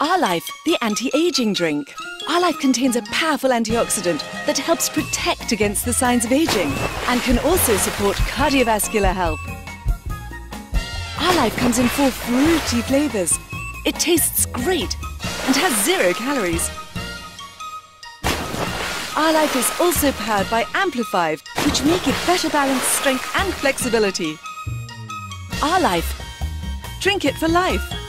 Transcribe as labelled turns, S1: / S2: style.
S1: R Life, the anti-aging drink. R Life contains a powerful antioxidant that helps protect against the signs of aging and can also support cardiovascular health. R Life comes in four fruity flavors. It tastes great and has zero calories. R Life is also powered by Amplifive, which make it better balanced strength and flexibility. R Life. Drink it for life.